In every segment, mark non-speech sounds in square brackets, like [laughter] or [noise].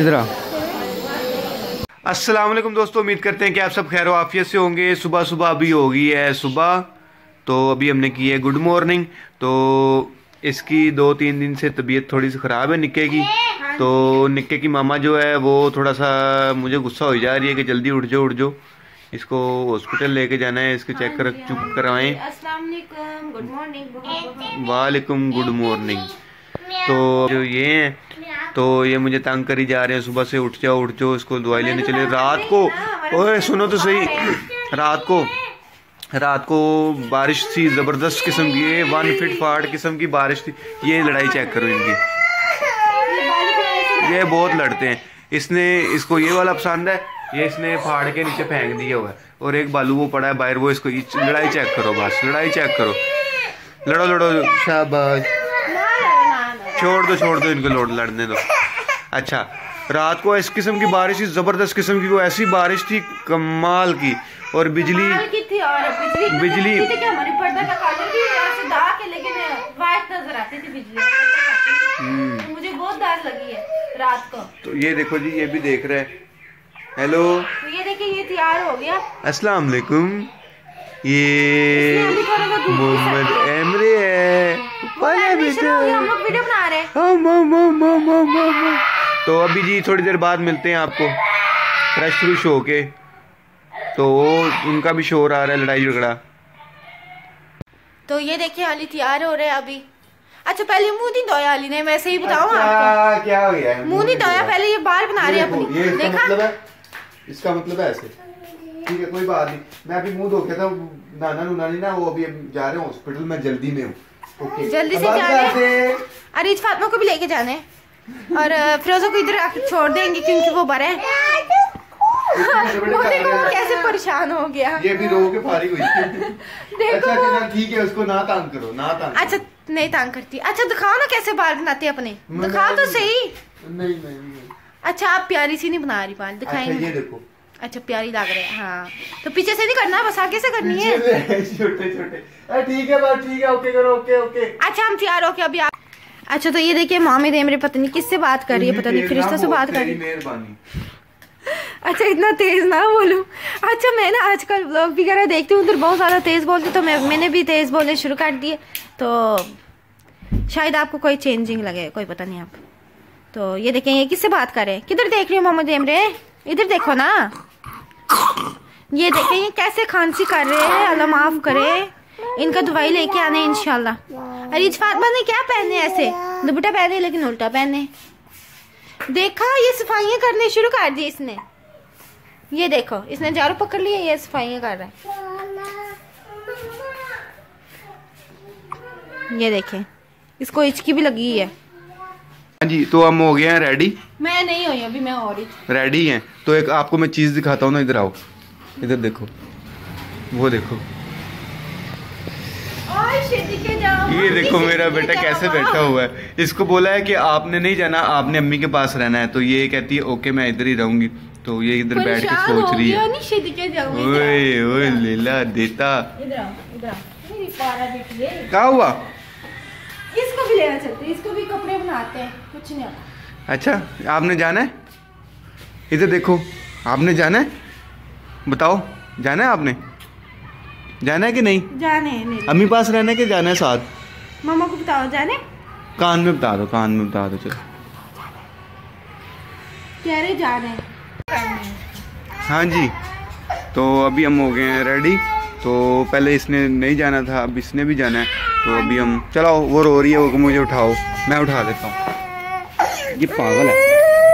इधर आ अस्सलाम वालेकुम दोस्तों उम्मीद करते हैं कि आप सब खैर आफियत से होंगे। सुबह सुबह अभी हो गई है सुबह तो अभी हमने की है गुड मॉर्निंग। तो इसकी दो तीन दिन से तबीयत थोड़ी सी ख़राब है निक्के की। तो निक्के की मामा जो है वो थोड़ा सा मुझे गुस्सा हो जा रही है कि जल्दी उठ जाओ उठ जाओ। इसको हॉस्पिटल लेके जाना है इसके चेक कर चुप करवाएँ गुड वालेकुम गुड मॉर्निंग। तो जो ये हैं तो ये मुझे तंग करी जा रहे हैं सुबह से उठ जाओ उठ जाओ इसको दवाई लेने चले। रात को ओए सुनो तो सही। रात को रात को बारिश थी ज़बरदस्त किस्म की ये वन फिट फाट किस्म की बारिश थी। ये लड़ाई चेक करो इनकी। ये बहुत लड़ते हैं। इसने इसको ये वाला पसंद है ये इसने फाड़ के नीचे फेंक दिया हुआ है। और एक बालू वो पड़ा है बाहर वो इसको लड़ाई चेक करो बस लड़ाई चेक करो। लड़ो लड़ो शाबाश। छोड़ दो छोड़ दो इनको लोड लड़ने दो। अच्छा रात को इस किस्म की बारिश ज़बरदस्त किस्म की वो ऐसी बारिश थी कमाल की। और बिजली की और बिजली बिजली हम्म। मुझे बहुत डर लगी है रात को। तो ये देखो जी ये भी देख रहे हैं। हेलो तो ये देखिए ये तैयार हो गया। अस्सलाम वालेकुम। ये मोहम्मद एमरे है। वाले बेटे हम लोग वीडियो बना रहे हैं। तो अभी जी थोड़ी देर बाद मिलते हैं आपको। फ्रेश फ्रूश हो के तो उनका भी शोर आ रहा है लड़ाई झगड़ा। तो ये देखिए अली तैयार हो रहे हैं अभी। अच्छा पहले मुँह नहीं धोया अली ने वैसे ही बताओ अच्छा, आपको। क्या हो गया? मुँह नहीं धोया पहले ये बाल बना रहे हैं अपनी। देखा? मतलब है इसका मतलब है ऐसे। ठीक है कोई बात नहीं। मैं अभी मुँह धो के था नाना नूना नहीं ना वो अभी जा रहे हैं हॉस्पिटल में जल्दी में हूँ। ओके जल्दी से जा रहे हैं। अरीज फातिमा को भी लेके जाने और फिरोजा को इधर छोड़ देंगे क्योंकि वो बड़े हैं। वो देखो वो कैसे परेशान हो गया। ये भी रो के फारिग हुई। [laughs] देखो। अच्छा अच्छा ठीक है उसको ना तंग करो ना तंग अच्छा नहीं तंग करती। अच्छा दिखाओ ना कैसे बाल बनाते हैं अपने। दिखाओ तो सही। नहीं नहीं। अच्छा आप प्यारी सी नहीं बना रही बाल अच्छा दिखाएँगे। ये देखो। अच्छा प्यारी लग रहे हैं हाँ। तो पीछे से नहीं करना बस आगे से करनी है। [laughs] छोटे छोटे। ठीक है बस ठीक है ओके करो ओके ओके। अच्छा हम तैयार हो के अभी आप अच्छा तो ये देखिए मामी दे मेरी पत्नी किससे बात कर रही है पता नहीं फिरिश्ता से बात कर रही है। अच्छा इतना तेज ना बोलूँ। अच्छा मैं ना आजकल ब्लॉग वगैरह देखती हूँ उधर बहुत ज़्यादा तेज बोलती तो मैं मैंने भी तेज बोलने शुरू कर दिए। तो शायद आपको कोई चेंजिंग लगे कोई पता नहीं आप। तो ये देखें ये किससे बात कर रहे हैं? किधर देख रही हो मोहम्मद एमरे इधर देखो ना। ये देखें ये कैसे खांसी कर रहे हैं। अल्लाह माफ़ करे। इनका दवाई लेके आने इंशाल्लाह। अरीज फातमा ने क्या पहने ऐसे? दुपट्टा पहने लेकिन उल्टा पहने देखा ये सफाइयाँ करने शुरू कर दी इसने। ये देखो इसने झाड़ू पकड़ लिया ये सफाइयाँ कर रहा है। ये देखें इसको इचकी भी लगी है। हाँ जी तो हम हो गए हैं रेडी मैं नहीं हुई अभी मैं और ही रेडी हैं। तो एक आपको मैं चीज़ दिखाता हूँ ना इधर आओ। इधर देखो। वो देखो। ये देखो मेरा बेटा कैसे बैठा हुआ है। इसको बोला है कि आपने नहीं जाना आपने अम्मी के पास रहना है। तो ये कहती है ओके मैं इधर ही रहूँगी। तो ये इधर बैठ के सोच रही है। ओए ओए लीला देता। क्या हुआ? इसको भी लेना चलते हैं, इसको भी कपड़े बनाते हैं। कुछ नहीं अच्छा आपने जाना है? इधर देखो आपने जाना है? बताओ जाना है आपने? जाना है कि नहीं? जाने नहीं। अम्मी पास रहना है कि जाना है साथ? मामा को बताओ जाने कान में बता दो कान में बता दो चलो। कह रहे जाने हाँ। जी तो अभी हम हो गए हैं रेडी तो पहले इसने नहीं जाना था अब इसने भी जाना है। तो अभी हम चलो वो रो रही है वो मुझे उठाओ। मैं उठा देता हूँ। ये पागल है।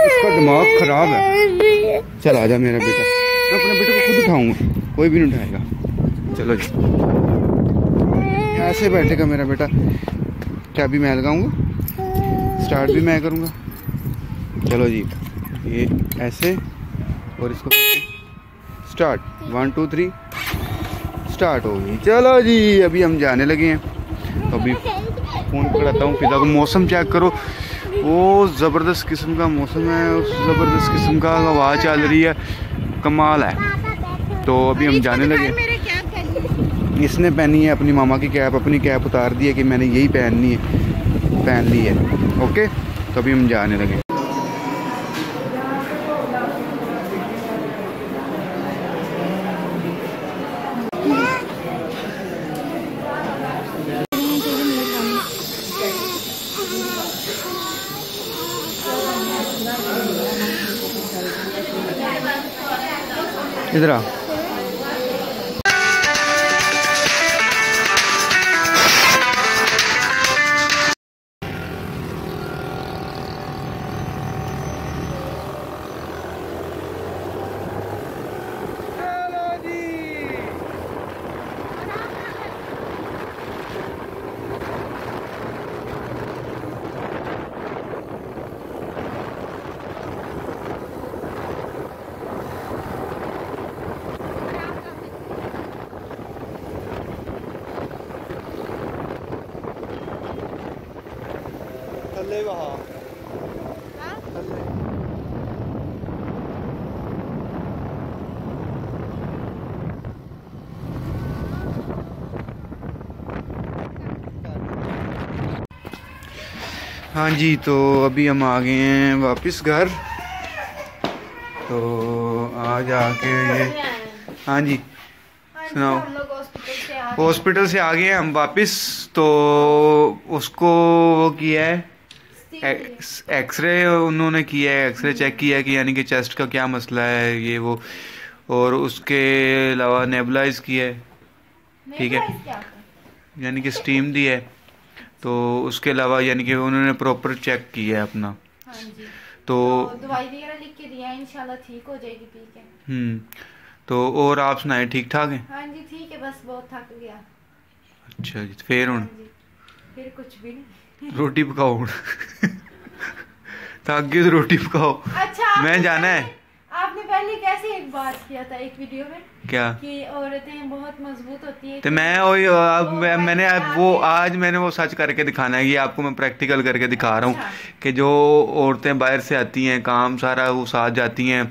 इसका दिमाग खराब है। चल आजा मेरा बेटा। मैं अपने बेटे को खुद उठाऊँगा। कोई भी नहीं उठाएगा। चलो जी। ऐसे बैठेगा मेरा बेटा। क्या भी मैं लगाऊँगा? स्टार्ट भी मैं करूँगा। चलो जी। ये ऐसे और इसको start one two three start हो गई। चलो जी, अभी हम जाने लगे हैं। तो अभी फ़ोन पकड़ाता हूँ। फिजा को मौसम चेक करो। वो ज़बरदस्त किस्म का मौसम है। उस ज़बरदस्त किस्म का हवा चल रही है। कमाल है। तो अभी हम जाने लगे। इसने पहनी है अपनी मामा की कैप अपनी कैप उतार दी है कि मैंने यही पहननी है पहन ली है। ओके? तो अभी हम जाने लगे। इधर वहा। हाँ? हाँ? जी तो अभी हम आ गए हैं वापस घर। तो आज आके ये हाँ जी हाँ सुनाओ। हॉस्पिटल से आ गए हम वापस तो उसको वो किया है। एक्सरे उन्होंने किया है एक्सरे चेक किया है कि यानी कि चेस्ट का क्या मसला है ये वो और उसके अलावा नेबुलाइज किया है। ठीक है। है? यानी कि स्टीम दी है। तो उसके अलावा यानी कि उन्होंने प्रॉपर चेक किया है अपना। हाँ जी। तो तो दवाई वगैरह लिख के दिया है इंशाल्लाह ठीक हो जाएगी पी के हम्म। तो और आप सुनाए ठीक ठाक हैं? हाँ जी ठीक है बस बहुत थक गया। अच्छा जी फिर हाँ हूँ फिर कुछ भी नहीं। रोटी पकाओ थक गए तो रोटी पकाओ। अच्छा मैं जाना है। आपने पहले कैसे एक बात किया था एक वीडियो में? क्या? कि औरतें बहुत मज़बूत होती है। तो मैं वही अब मैं, मैंने अब वो आज मैंने वो सच करके दिखाना है ये आपको मैं प्रैक्टिकल करके दिखा रहा हूँ अच्छा। कि जो औरतें बाहर से आती हैं काम सारा वो साथ जाती हैं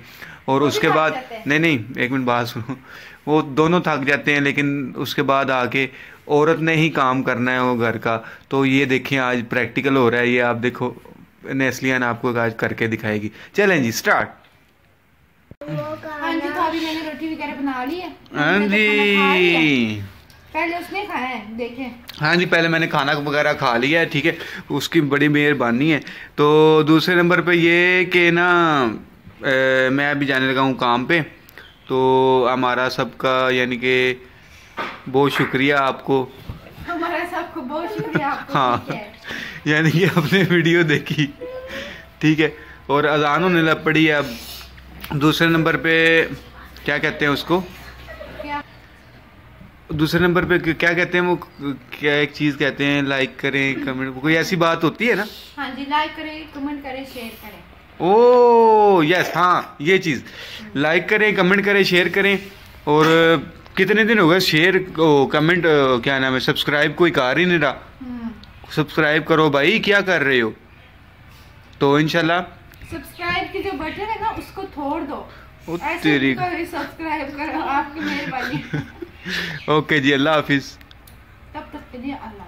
और उसके बाद नहीं नहीं एक मिनट बात सुनो। वो दोनों थक जाते हैं लेकिन उसके बाद आके औरत ने ही काम करना है वो घर का। तो ये देखिए आज प्रैक्टिकल हो रहा है ये आप देखो नेस्लियन आपको आज करके दिखाएगी। चलें जी स्टार्ट हाँ जी तो अभी मैंने रोटी वगैरह बना ली है। हाँ मैंने तो खाना खा लिया। है। जी पहले उसने खाया है देखें। हाँ जी पहले मैंने खाना वगैरह खा लिया है ठीक है। उसकी बड़ी मेहरबानी है। तो दूसरे नंबर पे ये कि ना मैं अभी जाने लगा हूँ काम पे तो हमारा सबका यानी कि बहुत शुक्रिया आपको। हमारा सबको बहुत शुक्रिया आपको हाँ यानी कि आपने वीडियो देखी ठीक है। और अजान होने लग पड़ी है अब। दूसरे नंबर पे क्या कहते हैं उसको? दूसरे नंबर पे क्या कहते हैं वो? क्या एक चीज़ कहते हैं लाइक करें कमेंट कोई ऐसी बात होती है ना? हाँ जी लाइक करें कमेंट करें शेयर करें। ओ यस हाँ ये चीज़। लाइक करें कमेंट करें शेयर करें। और कितने दिन हो गए? शेयर कमेंट क्या नाम है? सब्सक्राइब कोई कर ही नहीं रहा। हम्म। सब्सक्राइब करो भाई क्या कर रहे हो? तो इनशाला सब्सक्राइब की जो बटन है ना उसको दो। ओ ऐसे तेरी सब्सक्राइब करो आपकी मेहरबानी। [laughs] ओके जी अल्लाह हाफिज़। तब तक के लिए अल्लाह